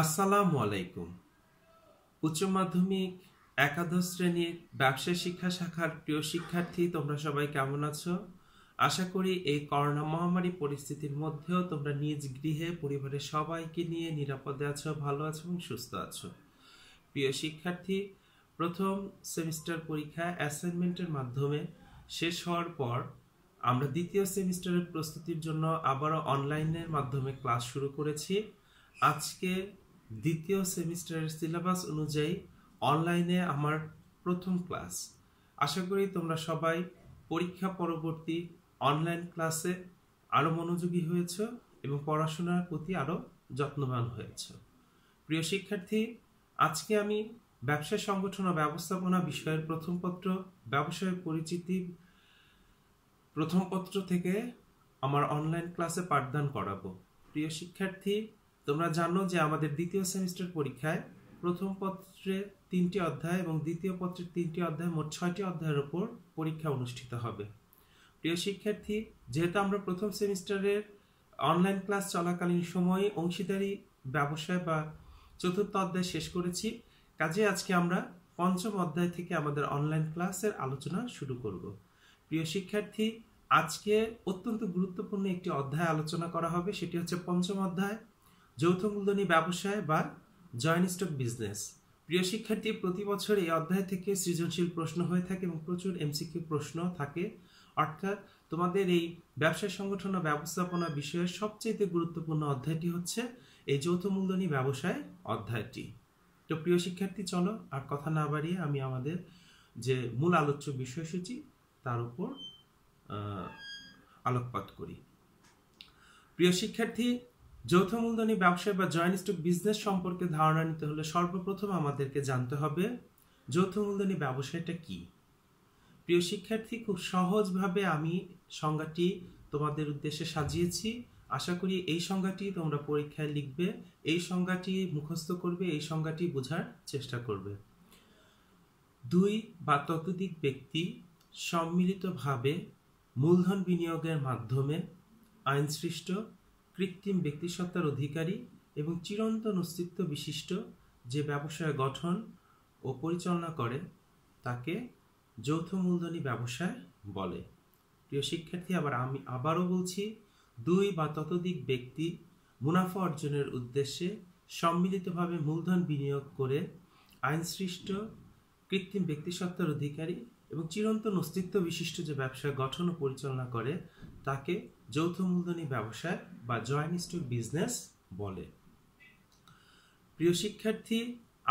আসসালামু আলাইকুম। উচ্চ মাধ্যমিক, একাদশ শ্রেণির ব্যবসায় শিক্ষা শাখার প্রিয় শিক্ষার্থী, তোমরা সবাই কেমন আছো? আশা করি এই করোনা মহামারী পরিস্থিতির মধ্যেও তোমরা নিজ গৃহে পরিবারের সবাইকে নিয়ে নিরাপদে আছো, ভালো আছো এবং সুস্থ আছো। প্রিয় শিক্ষার্থী, প্রথম সেমিস্টার পরীক্ষা অ্যাসাইনমেন্টের মাধ্যমে শেষ হওয়ার পর আমরা দ্বিতীয় সেমিস্টারের প্রস্তুতির জন্য আবারও অনলাইনের মাধ্যমে ক্লাস শুরু করেছি। আজকে দ্বিতীয় সেমিস্টারের সিলেবাস অনুযায়ী অনলাইনে আমার প্রথম ক্লাস। আশা করি তোমরা সবাই পরীক্ষা পরবর্তী অনলাইন ক্লাসে আরও মনোযোগী হয়েছ এবং পড়াশোনার প্রতি আরও যত্নবান হয়েছ। প্রিয় শিক্ষার্থী, আজকে আমি ব্যবসা সংগঠন ও ব্যবস্থাপনা বিষয়ের প্রথম পত্র, ব্যবসায় পরিচিতি প্রথম পত্র থেকে আমার অনলাইন ক্লাসে পাঠদান করাবো। প্রিয় শিক্ষার্থী তোমরা জানো যে আমাদের দ্বিতীয় সেমিস্টার পরীক্ষায় প্রথম পত্রে তিনটি অধ্যায় এবং দ্বিতীয় পত্রের তিনটি অধ্যায় মোট ছয়টি অধ্যায়ের ওপর পরীক্ষা অনুষ্ঠিত হবে। প্রিয় শিক্ষার্থী, যেহেতু আমরা প্রথম সেমিস্টারের অনলাইন ক্লাস চলাকালীন সময়ে অংশীদারি, ব্যবসায় বা চতুর্থ অধ্যায় শেষ করেছি, কাজে আজকে আমরা পঞ্চম অধ্যায় থেকে আমাদের অনলাইন ক্লাসের আলোচনা শুরু করব। প্রিয় শিক্ষার্থী, আজকে অত্যন্ত গুরুত্বপূর্ণ একটি অধ্যায় আলোচনা করা হবে, সেটি হচ্ছে পঞ্চম অধ্যায়। যৌথ মূলধনী ব্যবসায় বা জয়েন্ট স্টক বিজনেস প্রিয় শিক্ষার্থী, প্রতি বছর এই অধ্যায় থেকে সৃজনশীল প্রশ্ন হয়ে থাকে এবং প্রচুর এমসিকিউ প্রশ্ন থাকে। অর্থাৎ তোমাদের এই ব্যবসায় সংগঠন ব্যবস্থাপনা বিষয়ের সবচেয়ে গুরুত্বপূর্ণ অধ্যায়টি হচ্ছে এই যৌথ মূলধনী ব্যবসায় অধ্যায়টি। তো প্রিয় শিক্ষার্থী, চলো আর কথা না বাড়িয়ে আমি আমাদের যে মূল আলোচ্য বিষয়সূচি, তার উপর আলোকপাত করি। প্রিয় শিক্ষার্থী যৌথ মূলধনী ব্যবসায় বা জয়েন্ট স্টক বিজনেস সম্পর্কে ধারণা নিতে হলে সর্বপ্রথম আমাদেরকে জানতে হবে, যৌথ মূলধনী ব্যবসায়টা কি? প্রিয় শিক্ষার্থী, খুব সহজভাবে আমি সংজ্ঞাটি তোমাদের উদ্দেশ্যে সাজিয়েছি। আশা করি এই সংজ্ঞাটি তোমরা পরীক্ষায় লিখবে, এই সংজ্ঞাটি মুখস্থ করবে, এই সংজ্ঞাটি বোঝার চেষ্টা করবে। দুই বা ততোধিক ব্যক্তি সম্মিলিতভাবে মূলধন বিনিয়োগের মাধ্যমে আইনসৃষ্ট কৃত্রিম ব্যক্তিসত্তার অধিকারী এবং চিরন্তন অস্তিত্ব বিশিষ্ট যে ব্যবসায় গঠন ও পরিচালনা করে, তাকে যৌথ মূলধনী ব্যবসায় বলে। প্রিয় শিক্ষার্থী, আবার আমি আবারও বলছি, দুই বা ততোধিক ব্যক্তি মুনাফা অর্জনের উদ্দেশ্যে সম্মিলিতভাবে মূলধন বিনিয়োগ করে আইনসৃষ্ট, কৃত্রিম ব্যক্তিসত্তার অধিকারী এবং চিরন্তন অস্তিত্ব বিশিষ্ট যে ব্যবসা গঠন ও পরিচালনা করে তাকে যৌথ মূলধনী ব্যবসায় বা জয়েন্ট স্টক বিজনেস বলে। প্রিয় শিক্ষার্থী,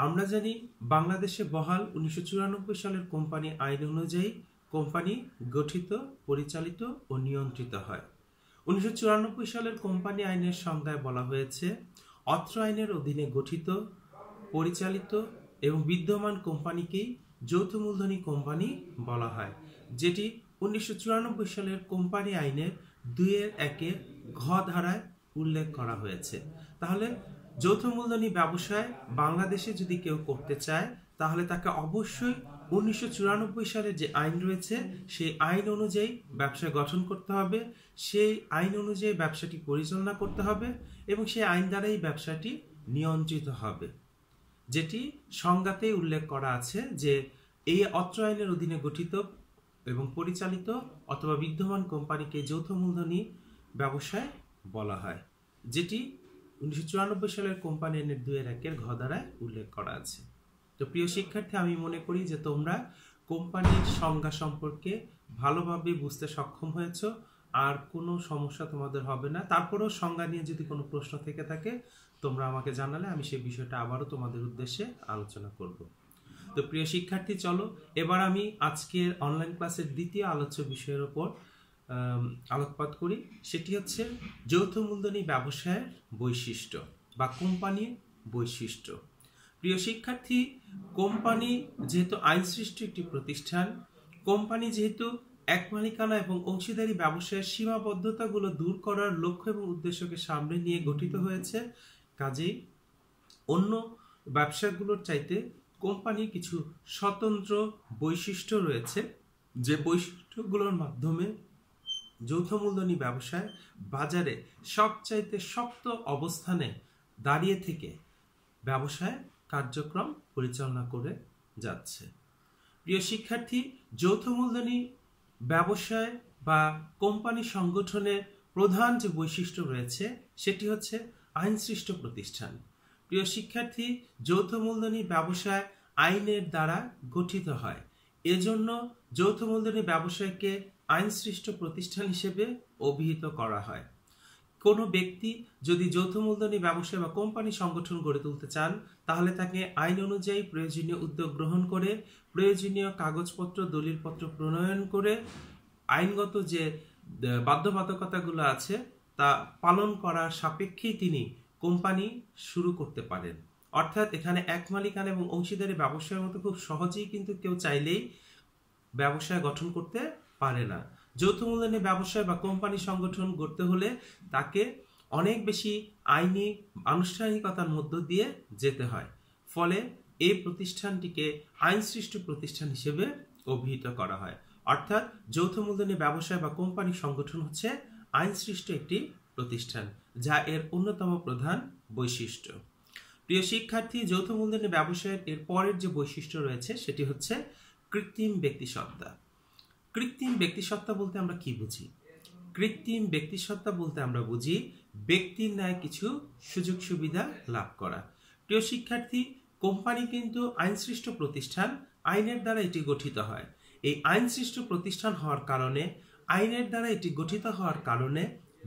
আমরা জানি বাংলাদেশে বহাল উনিশশো চুরানব্বই সালের কোম্পানি আইন অনুযায়ী কোম্পানি গঠিত, পরিচালিত ও নিয়ন্ত্রিত হয়। উনিশশো চুরানব্বই সালের কোম্পানি আইনের সংজ্ঞায় বলা হয়েছে, অত্র আইনের অধীনে গঠিত, পরিচালিত এবং বিদ্যমান কোম্পানিকেই যৌথ মূলধনী কোম্পানি বলা হয়, যেটি উনিশশো চুরানব্বই সালের কোম্পানি আইনের দুইয়ের একে ঘ ধারায় উল্লেখ করা হয়েছে। তাহলে যৌথ মূলধনী ব্যবসায় বাংলাদেশে যদি কেউ করতে চায়, তাহলে তাকে অবশ্যই উনিশশো সালের যে আইন রয়েছে, সেই আইন অনুযায়ী ব্যবসা গঠন করতে হবে, সেই আইন অনুযায়ী ব্যবসাটি পরিচালনা করতে হবে এবং সেই আইন দ্বারাই ব্যবসাটি নিয়ন্ত্রিত হবে। যেটি সংজ্ঞাতেই উল্লেখ করা আছে যে, এই অত্র আইনের অধীনে গঠিত এবং পরিচালিত অথবা বিদ্যমান কোম্পানিকে যৌথ মূলধনী ব্যবসায় বলা হয়, যেটি উনিশশো চুরানব্বই সালের কোম্পানি আইনের দুয়ের একের ঘ দ্বারায় উল্লেখ করা আছে। তো প্রিয় শিক্ষার্থী, আমি মনে করি যে তোমরা কোম্পানির সংজ্ঞা সম্পর্কে ভালোভাবে বুঝতে সক্ষম হয়েছ, আর কোনো সমস্যা তোমাদের হবে না। তারপরেও সংজ্ঞা নিয়ে যদি কোনো প্রশ্ন থেকে থাকে, তোমরা আমাকে জানালে আমি সেই বিষয়টা আবারও তোমাদের উদ্দেশ্যে আলোচনা করব। তো প্রিয় শিক্ষার্থী, চলো, এবার আমি আজকের অনলাইন ক্লাসের দ্বিতীয় আলোচ্য বিষয়ের ওপর আলোকপাত করি। সেটি হচ্ছে যৌথ মূলধনী ব্যবসায়ের বৈশিষ্ট্য বা কোম্পানির বৈশিষ্ট্য। প্রিয় শিক্ষার্থী, কোম্পানি যেহেতু আইন সৃষ্ট একটি প্রতিষ্ঠান, কোম্পানি যেহেতু এক মালিকানা এবং অংশীদারি ব্যবসায়ের সীমাবদ্ধতাগুলো দূর করার লক্ষ্য এবং উদ্দেশ্যকে সামনে নিয়ে গঠিত হয়েছে, কাজেই অন্য ব্যবসাগুলোর চাইতে কোম্পানির কিছু স্বতন্ত্র বৈশিষ্ট্য রয়েছে। যে বৈশিষ্ট্যগুলোর মাধ্যমে যৌথ মূলধনী ব্যবসায় বাজারে সবচাইতে শক্ত অবস্থানে দাঁড়িয়ে থেকে ব্যবসায় কার্যক্রম পরিচালনা করে যাচ্ছে। প্রিয় শিক্ষার্থী, যৌথ মূলধনী ব্যবসায় বা কোম্পানি সংগঠনের প্রধান যে বৈশিষ্ট্য রয়েছে, সেটি হচ্ছে আইনসৃষ্ট প্রতিষ্ঠান। প্রিয় শিক্ষার্থী, যৌথ মূলধনী ব্যবসায় আইনের দ্বারা গঠিত হয়। এজন্য যৌথ মূলধনী ব্যবসায়কে আইনসৃষ্ট প্রতিষ্ঠান হিসেবে অভিহিত করা হয়। কোনো ব্যক্তি যদি যৌথ মূলধনী ব্যবসা বা কোম্পানি সংগঠন গড়ে তুলতে চান, তাহলে তাকে আইন অনুযায়ী প্রয়োজনীয় উদ্যোগ গ্রহণ করে, প্রয়োজনীয় কাগজপত্র, দলিলপত্র প্রণয়ন করে, আইনগত যে বাধ্যবাধকতাগুলো আছে, তা পালন করার সাপেক্ষেই তিনি কোম্পানি শুরু করতে পারেন। অর্থাৎ এখানে এক মালিকানা এবং অংশীদারি ব্যবসায়ের মতো খুব সহজেই কিন্তু কেউ চাইলেই ব্যবসায় গঠন করতে পারে না। যৌথ মূলধনী ব্যবসায় বা কোম্পানি সংগঠন গড়তে হলে তাকে অনেক বেশি আইনি আনুষ্ঠানিকতার মধ্য দিয়ে যেতে হয়। ফলে এই প্রতিষ্ঠানটিকে আইনসৃষ্ট প্রতিষ্ঠান হিসেবে অভিহিত করা হয়। অর্থাৎ যৌথ মূলধনী ব্যবসায় বা কোম্পানি সংগঠন হচ্ছে আইনসৃষ্ট একটি প্রতিষ্ঠান। যা এর অন্যতম প্রধান বৈশিষ্ট্য। প্রিয় শিক্ষার্থী, যৌথ মূলধনী ব্যবসায়ের এর পরের যে বৈশিষ্ট্য রয়েছে, সেটি হচ্ছে কৃত্রিম ব্যক্তিসত্তা কৃত্রিম ব্যক্তিসত্তা বলতে আমরা কি বুঝি? কৃত্রিম ব্যক্তিসত্তা বলতে আমরা বুঝি ব্যক্তির ন্যায় কিছু সুযোগ সুবিধা লাভ করা। প্রিয় শিক্ষার্থী, কোম্পানি কিন্তু আইনসৃষ্ট প্রতিষ্ঠান আইনের দ্বারা এটি গঠিত হয়। এই আইনসৃষ্ট প্রতিষ্ঠান হওয়ার কারণে, আইনের দ্বারা এটি গঠিত হওয়ার কারণে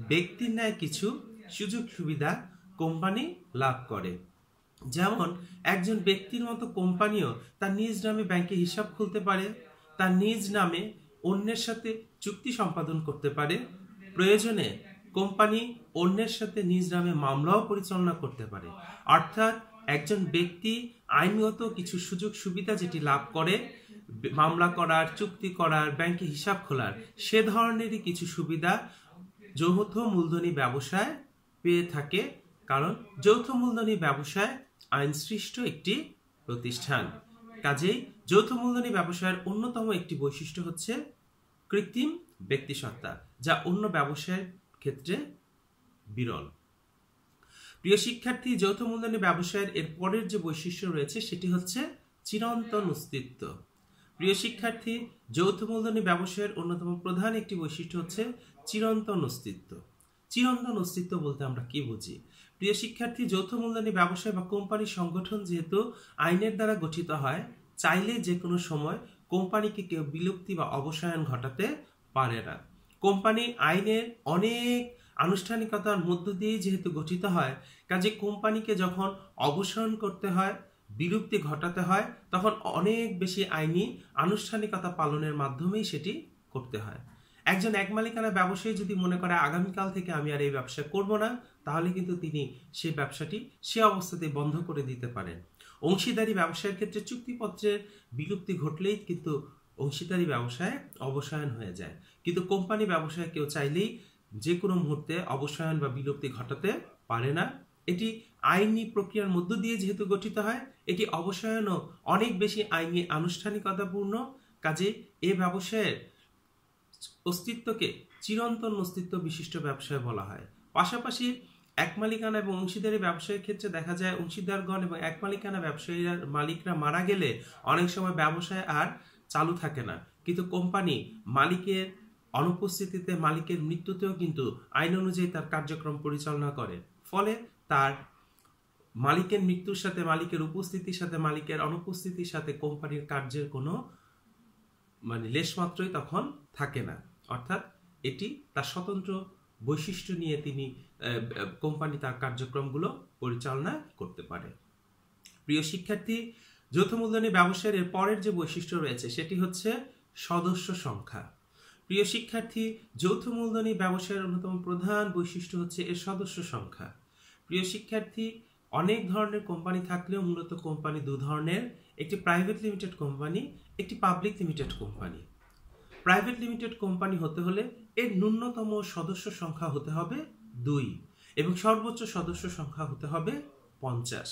ব্যক্তির ন্যায় কিছু সুযোগ সুবিধা কোম্পানি লাভ করে। যেমন, একজন ব্যক্তির মতো কোম্পানিও তার নিজ নামে ব্যাংকে হিসাব খুলতে পারে, তার নিজ নামে অন্যের সাথে চুক্তি সম্পাদন করতে পারে, প্রয়োজনে কোম্পানি অন্যের সাথে নিজ নামে মামলাও পরিচালনা করতে পারে। অর্থাৎ, একজন ব্যক্তি আইনগত কিছু সুযোগ সুবিধা যেটি লাভ করে, মামলা করার, চুক্তি করার, ব্যাংকে হিসাব খোলার, সে ধরনেরই কিছু সুবিধা যৌথ মূলধনী ব্যবসায় পেয়ে থাকে কারণ যৌথ মূলধনী ব্যবসায় আইনসৃষ্ট একটি প্রতিষ্ঠান। কাজেই যৌথ মূলধনী ব্যবসায়ের অন্যতম একটি বৈশিষ্ট্য হচ্ছে কৃত্রিম ব্যক্তিসত্তা, যা অন্য ব্যবসায়ের ক্ষেত্রে বিরল। প্রিয় শিক্ষার্থী, যৌথ মূলধনী ব্যবসায়ের এর পরের যে বৈশিষ্ট্য রয়েছে, সেটি হচ্ছে চিরন্তন অস্তিত্ব। প্রিয় শিক্ষার্থী, যৌথ মূলধনী ব্যবসায়ের অন্যতম প্রধান একটি বৈশিষ্ট্য হচ্ছে চিরন্তন অস্তিত্ব। চিরন্তন অস্তিত্ব বলতে আমরা কি বুঝি? প্রিয় শিক্ষার্থী, যৌথ মূলধনী ব্যবসায় বা কোম্পানি সংগঠন যেহেতু আইনের দ্বারা গঠিত হয়, চাইলে যে কোনো সময় কোম্পানিকে কেউ বিলুপ্তি বা অবসায়ন ঘটাতে পারে না। কোম্পানি আইনের অনেক আনুষ্ঠানিকতার মধ্য দিয়ে যেহেতু গঠিত হয়, কাজে কোম্পানিকে যখন অবসায়ন করতে হয়, বিলুপ্তি ঘটাতে হয়, তখন অনেক বেশি আইনি আনুষ্ঠানিকতা পালনের মাধ্যমেই সেটি করতে হয়। একজন এক মালিকানা ব্যবসায়ী যদি মনে করে আগামীকাল থেকে আমি আর এই ব্যবসা করব না, তাহলে কিন্তু তিনি সেই ব্যবসাটি সে অবস্থাতে বন্ধ করে দিতে পারেন। অংশীদারি ব্যবসায়ের ক্ষেত্রে চুক্তিপত্রের বিলুপ্তি ঘটলেই কিন্তু অংশীদারি ব্যবসায় অবসায়ন হয়ে যায়। কিন্তু কোম্পানি ব্যবসায় কেউ চাইলেই যে কোনো মুহূর্তে অবসায়ন বা বিলুপ্তি ঘটাতে পারে না। এটি আইনি প্রক্রিয়ার মধ্য দিয়ে যেহেতু গঠিত হয়, এটি অবসায়নও অনেক বেশি আইনি আনুষ্ঠানিকতাপূর্ণ। কাজে এ ব্যবসায়ের অস্তিত্বকে চিরন্তন অস্তিত্ব বিশিষ্ট ব্যবসায় বলা হয়। পাশাপাশি এক মালিকানা এবং অংশীদারি ব্যবসায়ের ক্ষেত্রে দেখা যায় অংশীদারগণ এবং এক মালিকানা ব্যবসায়ীরা মালিকরা মারা গেলে অনেক সময় ব্যবসায় আর চালু থাকে না। কিন্তু কোম্পানি মালিকের অনুপস্থিতিতে মালিকের মৃত্যুতেও কিন্তু আইন অনুযায়ী তার কার্যক্রম পরিচালনা করে। ফলে তার মালিকের মৃত্যুর সাথে মালিকের উপস্থিতির সাথে মালিকের অনুপস্থিতির সাথে কোম্পানির কার্যের কোনো মানে লেশমাত্রই তখন থাকে না। অর্থাৎ এটি তার স্বতন্ত্র বৈশিষ্ট্য নিয়ে তিনি কোম্পানি তার কার্যক্রমগুলো পরিচালনা করতে পারে। প্রিয় শিক্ষার্থী, যৌথ মূলধনী ব্যবসায়ের এর পরের যে বৈশিষ্ট্য রয়েছে, সেটি হচ্ছে সদস্য সংখ্যা। প্রিয় শিক্ষার্থী, যৌথ মূলধনী ব্যবসায়ের অন্যতম প্রধান বৈশিষ্ট্য হচ্ছে এর সদস্য সংখ্যা। প্রিয় শিক্ষার্থী, অনেক ধরনের কোম্পানি থাকলেও মূলত কোম্পানি দু ধরনের। একটি প্রাইভেট লিমিটেড কোম্পানি একটি public limited company private limited company হতে হলে এর ন্যূনতম সদস্য সংখ্যা হতে হবে দুই এবং সর্বোচ্চ সদস্য সংখ্যা হতে হবে পঞ্চাশ।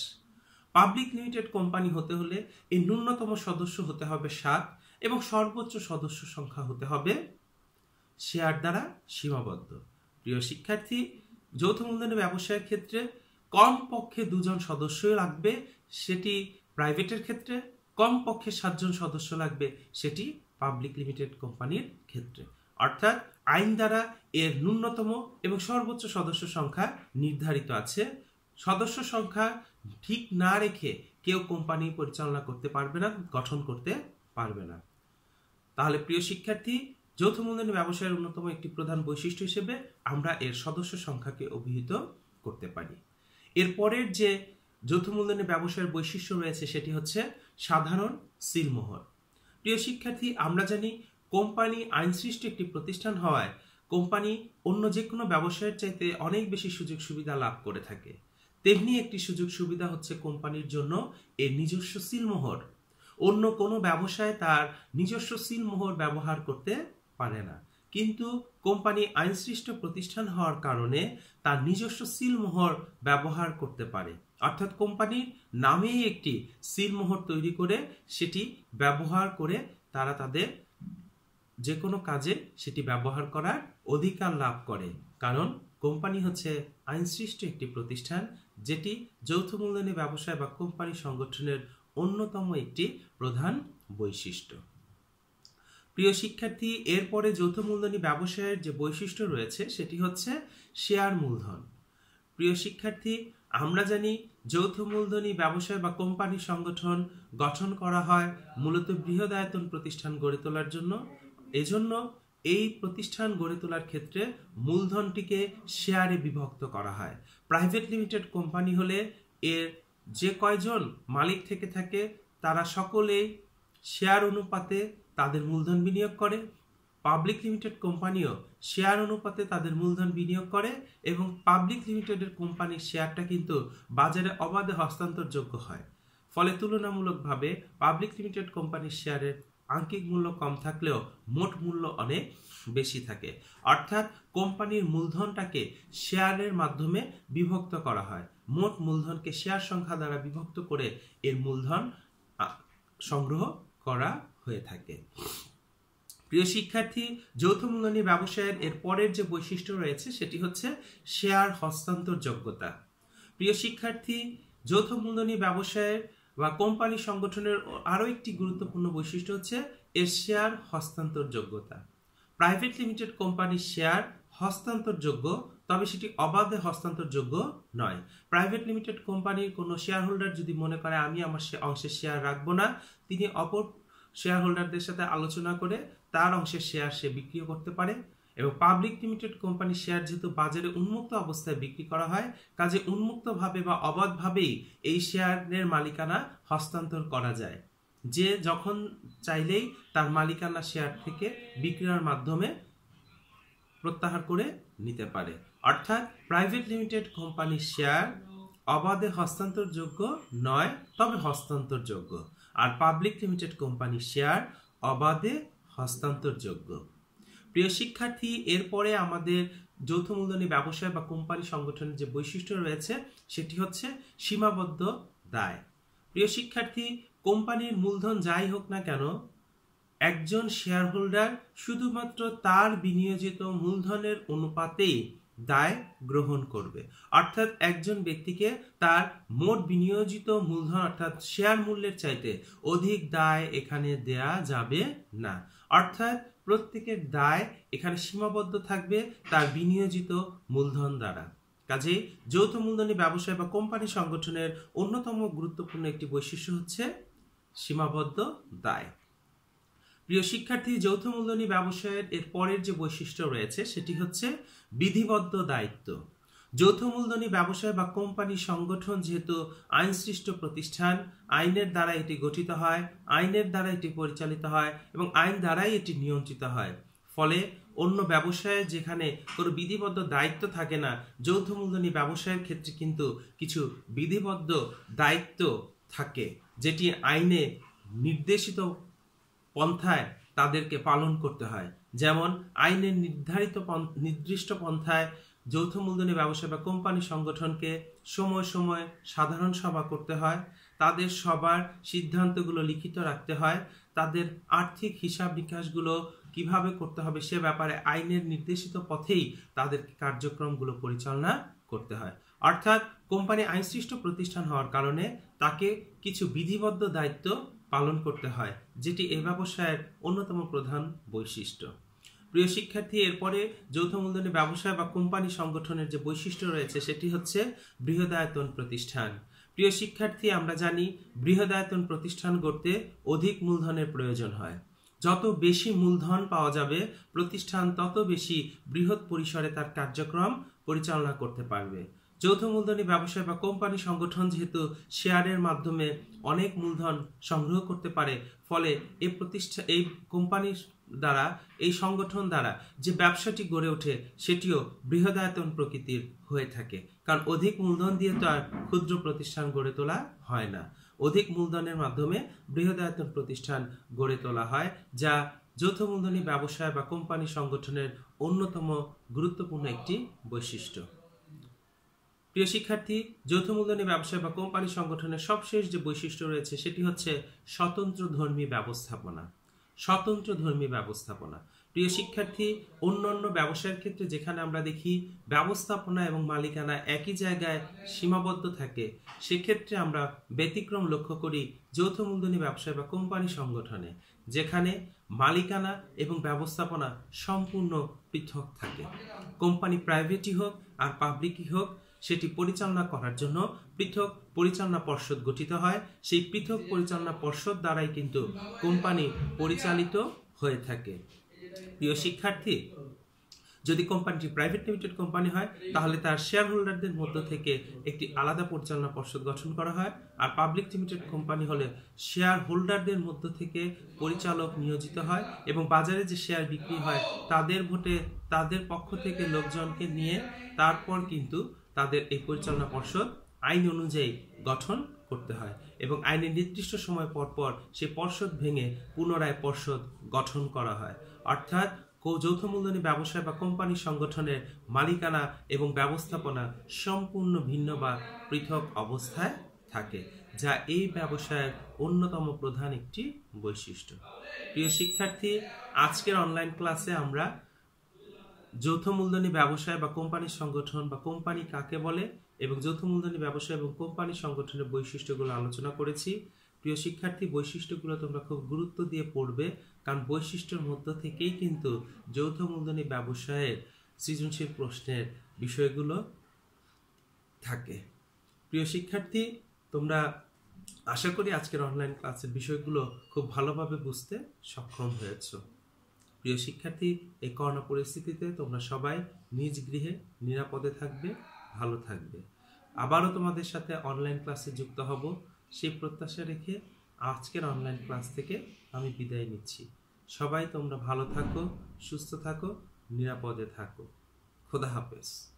পাবলিক লিমিটেড কোম্পানি হতে হলে এর ন্যূনতম সদস্য হতে হবে সাত এবং সর্বোচ্চ সদস্য সংখ্যা হতে হবে শেয়ার দ্বারা সীমাবদ্ধ। প্রিয় শিক্ষার্থী, যৌথ মূলধনী ব্যবসায়ের ক্ষেত্রে কম পক্ষে দুজন সদস্যই লাগবে, সেটি প্রাইভেটের ক্ষেত্রে কম পক্ষে সাতজন সদস্য লাগবে সেটি পাবলিক লিমিটেড কোম্পানির ক্ষেত্রে। অর্থাৎ আইন দ্বারা এর ন্যূনতম এবং সর্বোচ্চ সদস্য সংখ্যা নির্ধারিত আছে। সদস্য সংখ্যা ঠিক না রেখে কেউ কোম্পানি পরিচালনা করতে পারবে না, গঠন করতে পারবে না। তাহলে প্রিয় শিক্ষার্থী, যৌথ মূলধনী ব্যবসায়ের অন্যতম একটি প্রধান বৈশিষ্ট্য হিসেবে আমরা এর সদস্য সংখ্যাকে অভিহিত করতে পারি। এরপরের যে যৌথ মূলধনী ব্যবসায়ের বৈশিষ্ট্য রয়েছে সেটি হচ্ছে সাধারণ সিলমোহর। প্রিয় শিক্ষার্থী, আমরা জানি কোম্পানি আইনসৃষ্ট একটি প্রতিষ্ঠান হওয়ায় কোম্পানি অন্য যে কোনো ব্যবসায়ের চাইতে অনেক বেশি সুযোগ সুবিধা লাভ করে থাকে। তেমনি একটি সুযোগ সুবিধা হচ্ছে কোম্পানির জন্য এর নিজস্ব সিলমোহর। অন্য কোনো ব্যবসায় তার নিজস্ব সিলমোহর ব্যবহার করতে পারে না। কিন্তু কোম্পানি আইনসৃষ্ট প্রতিষ্ঠান হওয়ার কারণে তার নিজস্ব সিলমোহর ব্যবহার করতে পারে। অর্থাৎ কোম্পানির নামেই একটি সিলমোহর তৈরি করে সেটি ব্যবহার করে তারা তাদের যে কোনো কাজে সেটি ব্যবহার করার অধিকার লাভ করে। কারণ কোম্পানি হচ্ছে আইনসৃষ্ট একটি প্রতিষ্ঠান যেটি যৌথ মূলধনী ব্যবসায় বা কোম্পানি সংগঠনের অন্যতম একটি প্রধান বৈশিষ্ট্য। প্রিয় শিক্ষার্থী, এরপরে যৌথ মূলধনী ব্যবসায়ের যে বৈশিষ্ট্য রয়েছে সেটি হচ্ছে শেয়ার মূলধন। প্রিয় শিক্ষার্থী আমরা জানি যৌথ মূলধনী ব্যবসায় বা কোম্পানি সংগঠন গঠন করা হয় মূলত বৃহদায়তন প্রতিষ্ঠান গড়ে তোলার জন্য। এজন্য এই প্রতিষ্ঠান গড়ে তোলার ক্ষেত্রে মূলধনটিকে শেয়ারে বিভক্ত করা হয়। প্রাইভেট লিমিটেড কোম্পানি হলে এর যে কয়জন মালিক থেকে থাকে, তারা সকলেই শেয়ার অনুপাতে তাদের মূলধন বিনিয়োগ করে। পাবলিক লিমিটেড কোম্পানিও শেয়ার অনুপাতে তাদের মূলধন বিনিয়োগ করে এবং পাবলিক লিমিটেডের কোম্পানির শেয়ারটা কিন্তু বাজারে অবাধে হস্তান্তরযোগ্য হয়। ফলে তুলনামূলকভাবে পাবলিক লিমিটেড কোম্পানির শেয়ারের আঙ্কিক মূল্য কম থাকলেও মোট মূল্য অনেক বেশি থাকে। অর্থাৎ কোম্পানির মূলধনটাকে শেয়ারের মাধ্যমে বিভক্ত করা হয়। মোট মূলধনকে শেয়ার সংখ্যা দ্বারা বিভক্ত করে এর মূলধন সংগ্রহ করা হয়ে থাকে। প্রিয় শিক্ষার্থী, যৌথ মূলধনী ব্যবসায়ের এর পরের যে বৈশিষ্ট্য রয়েছে, সেটি হচ্ছে শেয়ার হস্তান্তর যোগ্যতা প্রিয় শিক্ষার্থী, যৌথ মূলধনী ব্যবসায়ের বা কোম্পানি সংগঠনের আরও একটি গুরুত্বপূর্ণ বৈশিষ্ট্য হচ্ছে এর শেয়ার হস্তান্তর যোগ্যতা প্রাইভেট লিমিটেড কোম্পানির শেয়ার হস্তান্তরযোগ্য, তবে সেটি অবাধে হস্তান্তরযোগ্য নয়। প্রাইভেট লিমিটেড কোম্পানির কোনো শেয়ার হোল্ডার যদি মনে করে, আমি আমার সে, অংশের শেয়ার রাখব না, তিনি অপর শেয়ার হোল্ডারদের সাথে আলোচনা করে তার অংশের শেয়ার সে বিক্রিও করতে পারে এবং পাবলিক লিমিটেড কোম্পানির শেয়ার যেহেতু বাজারে উন্মুক্ত অবস্থায় বিক্রি করা হয়, কাজে উন্মুক্তভাবে বা অবাধভাবেই এই শেয়ারের মালিকানা হস্তান্তর করা যায়। যে যখন চাইলেই তার মালিকানা শেয়ার থেকে বিক্রয়ের মাধ্যমে প্রত্যাহার করে নিতে পারে। অর্থাৎ প্রাইভেট লিমিটেড কোম্পানির শেয়ার অবাধে হস্তান্তরযোগ্য নয়, তবে হস্তান্তরযোগ্য। আর পাবলিক লিমিটেড কোম্পানির শেয়ার অবাধে হস্তান্তরযোগ্য। প্রিয় শিক্ষার্থী, এরপরে আমাদের যৌথ মূলধনী ব্যবসায় বা কোম্পানি সংগঠনের যে বৈশিষ্ট্য রয়েছে, সেটি হচ্ছে সীমাবদ্ধ দায়। প্রিয় শিক্ষার্থী, কোম্পানির মূলধন যাই হোক না কেন, একজন শেয়ার হোল্ডার শুধুমাত্র তার বিনিয়োজিত মূলধনের অনুপাতেই দায় গ্রহণ করবে। অর্থাৎ একজন ব্যক্তিকে তার মোট বিনিয়োজিত মূলধন, অর্থাৎ শেয়ার মূল্যের চাইতে অধিক দায় এখানে দেয়া যাবে না। অর্থাৎ প্রত্যেকের দায় এখানে সীমাবদ্ধ থাকবে তার বিনিয়োজিত মূলধন দ্বারা। কাজে যৌথ মূলধনী ব্যবসায় বা কোম্পানি সংগঠনের অন্যতম গুরুত্বপূর্ণ একটি বৈশিষ্ট্য হচ্ছে সীমাবদ্ধ দায়। প্রিয় শিক্ষার্থী, যৌথ মূলধনী ব্যবসায়ের এর পরের যে বৈশিষ্ট্য রয়েছে, সেটি হচ্ছে বিধিবদ্ধ দায়িত্ব। যৌথ মূলধনী ব্যবসায় বা কোম্পানি সংগঠন যেহেতু আইনসৃষ্ট প্রতিষ্ঠান, আইনের দ্বারা এটি গঠিত হয়, আইনের দ্বারা এটি পরিচালিত হয় এবং আইন দ্বারাই এটি নিয়ন্ত্রিত হয়। ফলে অন্য ব্যবসায় যেখানে কোনো বিধিবদ্ধ দায়িত্ব থাকে না, যৌথ মূলধনী ব্যবসায়ের ক্ষেত্রে কিন্তু কিছু বিধিবদ্ধ দায়িত্ব থাকে, যেটি আইনে নির্দেশিত পন্থায় তাদেরকে পালন করতে হয়। যেমন, আইনের নির্ধারিত নির্দিষ্ট পন্থায় যৌথ মূলধনী ব্যবসা বা কোম্পানি সংগঠনকে সময় সময় সাধারণ সভা করতে হয়। তাদের সবার সিদ্ধান্তগুলো লিখিত রাখতে হয়। তাদের আর্থিক হিসাব নিকাশগুলো কীভাবে করতে হবে সে ব্যাপারে আইনের নির্দেশিত পথেই তাদের কার্যক্রমগুলো পরিচালনা করতে হয়। অর্থাৎ, কোম্পানি আইনসৃষ্ট প্রতিষ্ঠান হওয়ার কারণে তাকে কিছু বিধিবদ্ধ দায়িত্ব পালন করতে হয়, যেটি এ ব্যবসায়ের অন্যতম প্রধান বৈশিষ্ট্য। প্রিয় শিক্ষার্থী, এরপরে যৌথ মূলধনী ব্যবসায় বা কোম্পানি সংগঠনের যে বৈশিষ্ট্য রয়েছে, সেটি হচ্ছে বৃহদায়তন প্রতিষ্ঠান। প্রিয় শিক্ষার্থী, আমরা জানি বৃহদায়তন প্রতিষ্ঠান গড়তে অধিক মূলধনের প্রয়োজন হয়। যত বেশি মূলধন পাওয়া যাবে, প্রতিষ্ঠান তত বেশি বৃহৎ পরিসরে তার কার্যক্রম পরিচালনা করতে পারবে। যৌথ মূলধনী ব্যবসায় বা কোম্পানি সংগঠন যেহেতু শেয়ারের মাধ্যমে অনেক মূলধন সংগ্রহ করতে পারে, ফলে এই প্রতিষ্ঠা, এই কোম্পানির দ্বারা, এই সংগঠন দ্বারা যে ব্যবসাটি গড়ে ওঠে, সেটিও বৃহদায়তন প্রকৃতির হয়ে থাকে। কারণ অধিক মূলধন দিয়ে তো আর ক্ষুদ্র প্রতিষ্ঠান গড়ে তোলা হয় না। অধিক মূলধনের মাধ্যমে বৃহদায়তন প্রতিষ্ঠান গড়ে তোলা হয়, যা যৌথ মূলধনী ব্যবসায় বা কোম্পানি সংগঠনের অন্যতম গুরুত্বপূর্ণ একটি বৈশিষ্ট্য। প্রিয় শিক্ষার্থী, যৌথ মূলধনী ব্যবসায় বা কোম্পানি সংগঠনের সবশেষ যে বৈশিষ্ট্য রয়েছে, সেটি হচ্ছে স্বতন্ত্র ধর্মী ব্যবস্থাপনা। স্বতন্ত্র ধর্মী ব্যবস্থাপনা। প্রিয় শিক্ষার্থী, অন্যান্য ব্যবসায়ের ক্ষেত্রে যেখানে আমরা দেখি ব্যবস্থাপনা এবং মালিকানা একই জায়গায় সীমাবদ্ধ থাকে, সেক্ষেত্রে আমরা ব্যতিক্রম লক্ষ্য করি যৌথ মূলধনী ব্যবসায় বা কোম্পানি সংগঠনে, যেখানে মালিকানা এবং ব্যবস্থাপনা সম্পূর্ণ পৃথক থাকে। কোম্পানি প্রাইভেটই হোক আর পাবলিকই হোক সেটি পরিচালনা করার জন্য পৃথক পরিচালনা পর্ষদ গঠিত হয়। সেই পৃথক পরিচালনা পর্ষদ দ্বারাই কিন্তু কোম্পানি পরিচালিত হয়ে থাকে। প্রিয় শিক্ষার্থী, যদি কোম্পানিটি প্রাইভেট লিমিটেড কোম্পানি হয়, তাহলে তার শেয়ার হোল্ডারদের মধ্য থেকে একটি আলাদা পরিচালনা পর্ষদ গঠন করা হয়। আর পাবলিক লিমিটেড কোম্পানি হলে শেয়ার হোল্ডারদের মধ্য থেকে পরিচালক নিয়োজিত হয় এবং বাজারে যে শেয়ার বিক্রি হয়, তাদের ভোটে তাদের পক্ষ থেকে লোকজনকে নিয়ে তারপর কিন্তু তাদের এই পরিচালনা পর্ষদ আইন অনুযায়ী গঠন করতে হয় এবং আইনের নির্দিষ্ট সময় পর পর সেই পর্ষদ ভেঙে পুনরায় পর্ষদ গঠন করা হয়। অর্থাৎ যৌথ মূলধনী ব্যবসায় বা কোম্পানি সংগঠনের মালিকানা এবং ব্যবস্থাপনা সম্পূর্ণ ভিন্ন বা পৃথক অবস্থায় থাকে, যা এই ব্যবসায়ের অন্যতম প্রধান একটি বৈশিষ্ট্য। প্রিয় শিক্ষার্থী, আজকের অনলাইন ক্লাসে আমরা যৌথ মূলধনী ব্যবসায় বা কোম্পানি সংগঠন বা কোম্পানি কাকে বলে এবং যৌথ মূলধনী ব্যবসায় এবং কোম্পানি সংগঠনের বৈশিষ্ট্যগুলো আলোচনা করেছি। প্রিয় শিক্ষার্থী, বৈশিষ্ট্যগুলো তোমরা খুব গুরুত্ব দিয়ে পড়বে, কারণ বৈশিষ্ট্যের মধ্য থেকেই কিন্তু যৌথ মূলধনী ব্যবসায়ের সৃজনশীল প্রশ্নের বিষয়গুলো থাকে। প্রিয় শিক্ষার্থী, তোমরা আশা করি আজকের অনলাইন ক্লাসের বিষয়গুলো খুব ভালোভাবে বুঝতে সক্ষম হয়েছ। প্রিয় শিক্ষার্থী এই করোনা পরিস্থিতিতে তোমরা সবাই নিজ গৃহে নিরাপদে থাকবে, ভালো থাকবে। আবারও তোমাদের সাথে অনলাইন ক্লাসে যুক্ত হব। সেই প্রত্যাশা রেখে আজকের অনলাইন ক্লাস থেকে আমি বিদায় নিচ্ছি। সবাই তোমরা ভালো থাকো, সুস্থ থাকো, নিরাপদে থাকো। খোদা হাফেজ।